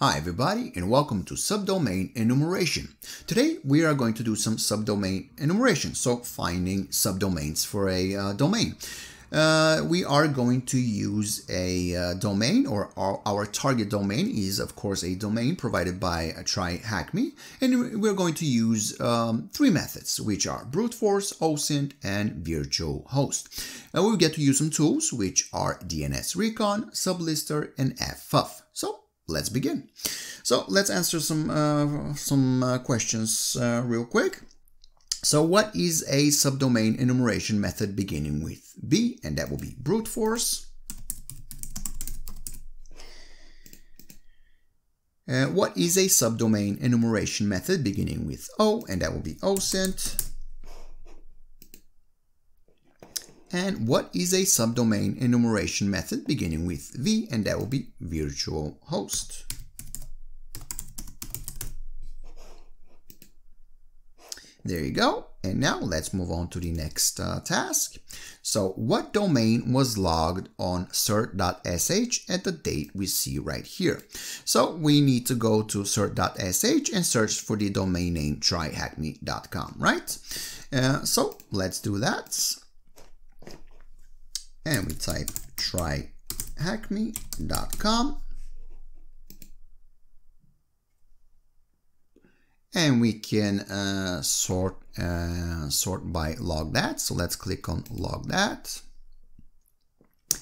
Hi everybody and welcome to subdomain enumeration. Today we are going to do some subdomain enumeration, so finding subdomains for a uh, domain. Uh, we are going to use a uh, domain or our, our, target domain is of course a domain provided by uh, TryHackMe and we're going to use um, three methods which are brute force, OSINT and virtual host. And we'll get to use some tools which are DNS Recon, Sublist3r and ffuf. So let's begin. So let's answer some uh, some uh, questions uh, real quick. So what is a subdomain enumeration method beginning with B? And that will be brute force. Uh, what is a subdomain enumeration method beginning with O? And that will be OSINT. And what is a subdomain enumeration method beginning with V and that will be virtual host. There you go. And now let's move on to the next uh, task. So what domain was logged on crt.sh at the date we see right here? So we need to go to crt.sh and search for the domain name tryhackme.com, right? Uh, so let's do that and we type tryhackme.com and we can uh, sort uh, sort by Logged At. So let's click on Logged At.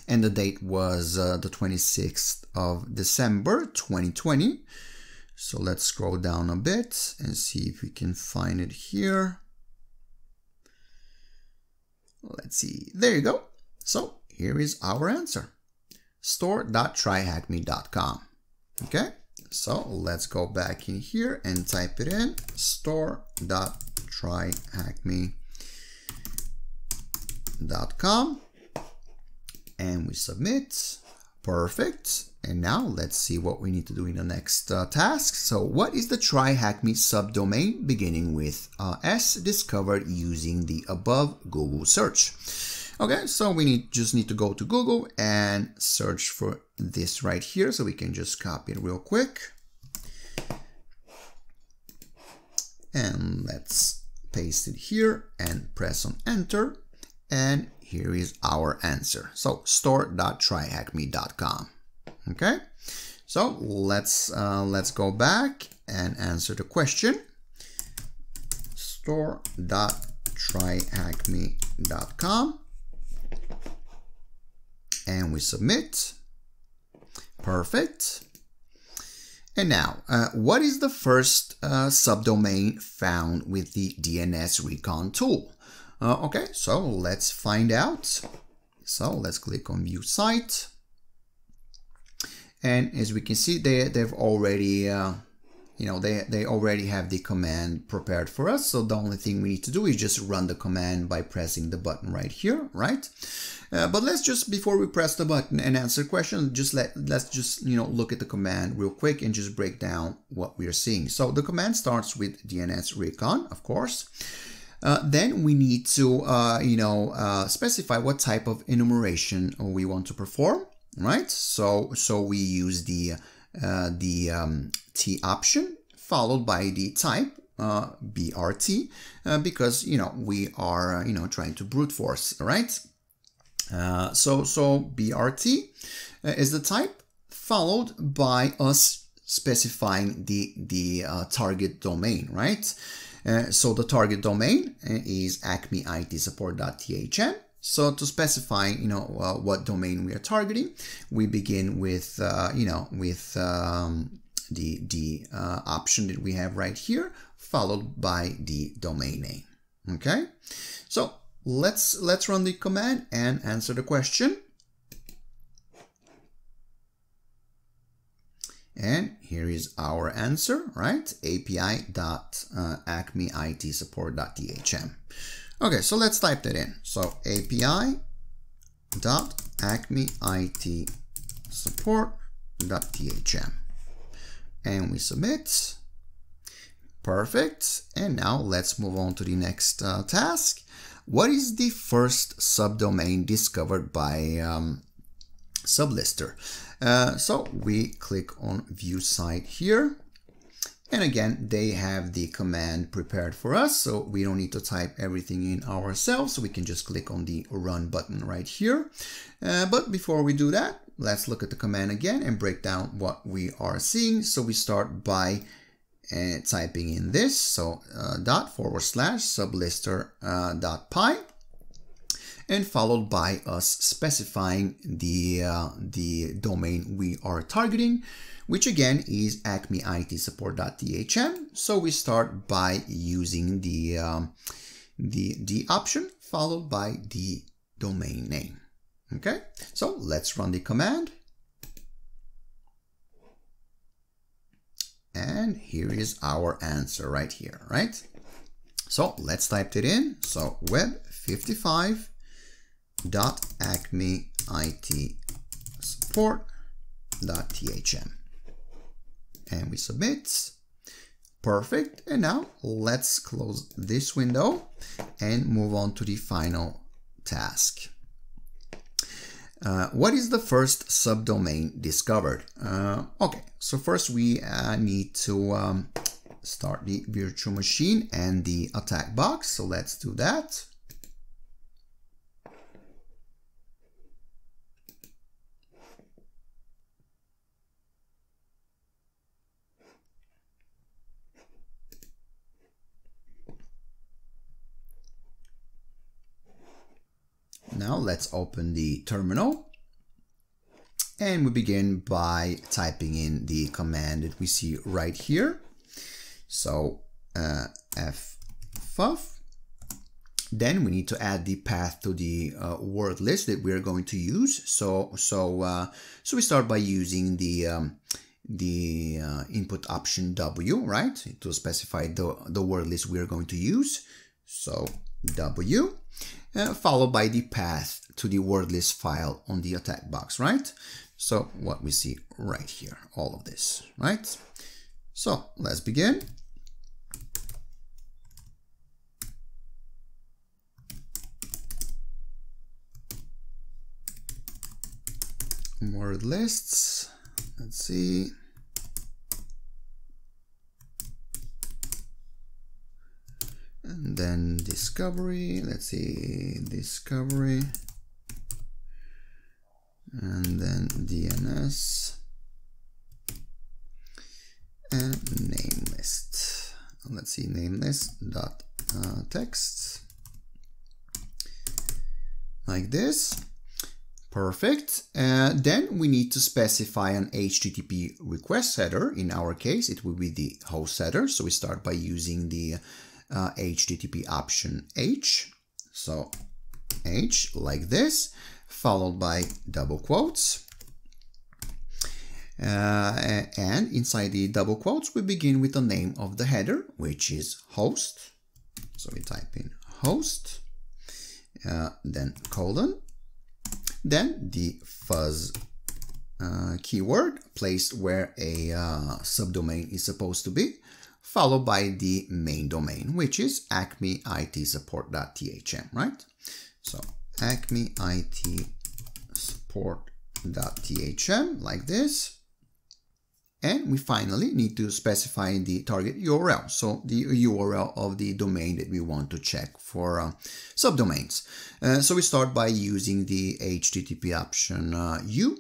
And the date was uh, the 26th of December 2020 so let's scroll down a bit and see if we can find it here. Let's see. There you go. So here is our answer. store.tryhackme.com. Okay, so let's go back in here and type it in store.tryhackme.com and we submit. Perfect. And now let's see what we need to do in the next uh, task. So what is the TryHackMe subdomain beginning with uh, S discovered using the above Google search? Okay, so we need just need to go to Google and search for this right here. So we can just copy it real quick. And let's paste it here and press on enter. And here is our answer. So store.tryhackme.com. Okay, so let's uh, let's go back and answer the question. Store.tryhackme.com and we submit. Perfect. And now, uh, what is the first uh, subdomain found with the DNS Recon tool? Uh, okay, so let's find out. So let's click on View Site. And as we can see, they, they've already uh, you know, they, they already have the command prepared for us. So the only thing we need to do is just run the command by pressing the button right here, right? Uh, but let's just, before we press the button and answer questions, just let, let's just, you know, look at the command real quick and just break down what we are seeing. So the command starts with DNS recon, of course. Uh, then we need to, uh, you know, uh, specify what type of enumeration we want to perform, right? So, so we use the uh, the um, T option followed by the type uh, BRT uh, because you know we are uh, you know trying to brute force right? So so BRT is the type followed by us specifying the the target domain right? So the target domain is acmeitsupport.thm so to specify, you know, uh, what domain we are targeting, we begin with, uh, you know, with um, the, the uh, option that we have right here, followed by the domain name. Okay, so let's let's run the command and answer the question. And here is our answer, right? api.acmeitsupport.thm. Okay, so let's type that in. So API dot acme it support.thm and we submit perfect and now let's move on to the next uh, task what is the first subdomain discovered by um, sublist3r. Uh, so we click on view site here. And again, they have the command prepared for us, so we don't need to type everything in ourselves. So we can just click on the run button right here. Uh, but before we do that, let's look at the command again and break down what we are seeing. So we start by uh, typing in this, so uh, dot forward slash sublist3r uh, dot py and followed by us specifying the, uh, the domain we are targeting, which again is acmeitsupport.thm. So we start by using the, um, the, the option followed by the domain name. Okay, so let's run the command. And here is our answer right here, right? So let's type it in. So web 55 dot acme it support dot thm and we submit perfect and now let's close this window and move on to the final task uh, what is the first subdomain discovered? Uh, okay, so first we uh, need to um, start the virtual machine and the attack box. So let's do that. Now let's open the terminal and we begin by typing in the command that we see right here. So uh, ffuf. Then we need to add the path to the uh, word list that we're going to use. So so uh, so we start by using the um, the uh, input option W, right, to specify the the word list we're going to use. So W Uh, followed by the path to the word list file on the attack box, right? So what we see right here, all of this, right? So let's begin. Word lists, let's see. Then discovery let's see discovery and then DNS and name list let's see name list dot uh, text like this Perfect. Uh, then we need to specify an HTTP request header. In our case, it will be the host header. So we start by using the uh, HTTP option H. So H like this, followed by double quotes. Uh, and inside the double quotes, we begin with the name of the header, which is host. So we type in host, uh, then colon, then the fuzz uh, keyword placed where a uh, subdomain is supposed to be, followed by the main domain, which is acmeitsupport.thm, right? So acmeitsupport.thm like this. And we finally need to specify the target URL. So the URL of the domain that we want to check for uh, subdomains. Uh, so we start by using the HTTP option uh, U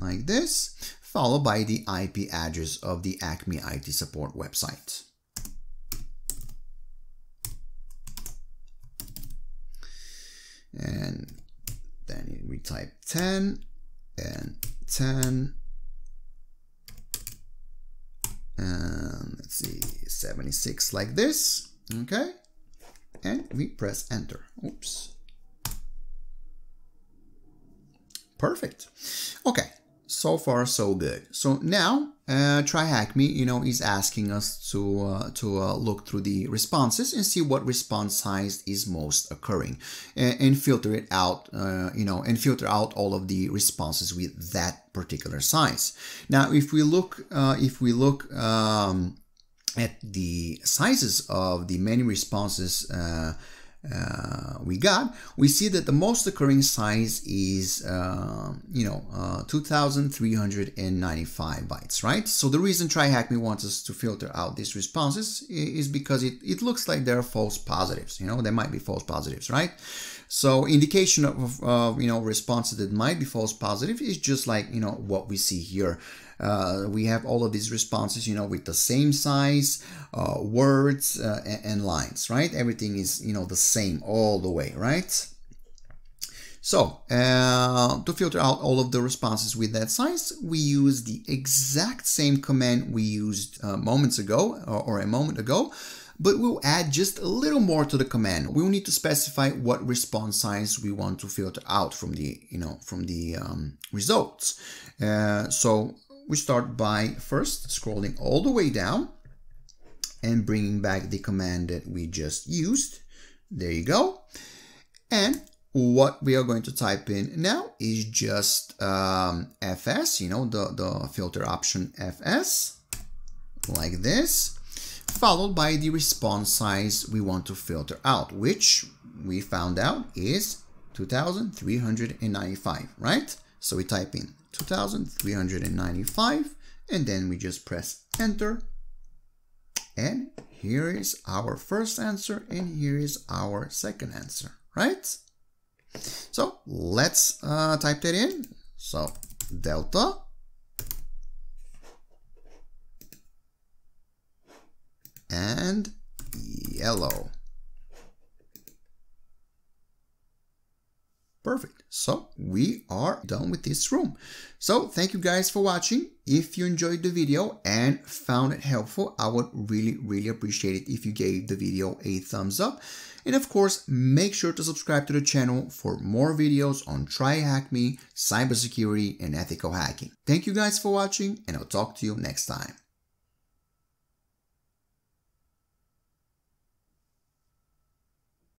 like this, followed by the IP address of the Acme IT support website. And then we type 10 and 10 and let's see 76 like this okay? And we press enter. Oops. Perfect. Okay so far so good. So now uh, TryHackMe, you know, is asking us to uh, to uh, look through the responses and see what response size is most occurring, and, and filter it out, uh, you know, and filter out all of the responses with that particular size. Now, if we look, uh, if we look. Um, at the sizes of the many responses uh, we got, we see that the most occurring size is, uh, you know, uh, 2,395 bytes, right? So the reason TryHackMe wants us to filter out these responses is because it, it looks like they're false positives, you know, they might be false positives, right? So indication of, you know, responses that might be false positive is just like, you know, what we see here. Uh, we have all of these responses, you know, with the same size, uh, words uh, and, and, lines, right? Everything is, you know, the same all the way, right? So uh, to filter out all of the responses with that size, we use the exact same command we used uh, moments ago or, or a moment ago, but we'll add just a little more to the command. We'll need to specify what response size we want to filter out from the, you know, from the um, results. Uh, so we start by first scrolling all the way down and bringing back the command that we just used. There you go. And what we are going to type in now is just um, fs, you know, the, the filter option fs, like this, followed by the response size we want to filter out, which we found out is 2395, right? So we type in 2395 and then we just press enter. And here is our first answer and here is our second answer right? So let's uh, type that in. So delta and yellow Perfect. So we are done with this room. So thank you guys for watching. If you enjoyed the video and found it helpful, I would really, really appreciate it if you gave the video a thumbs up. And of course, make sure to subscribe to the channel for more videos on TryHackMe, cybersecurity, and ethical hacking. Thank you guys for watching, and I'll talk to you next time.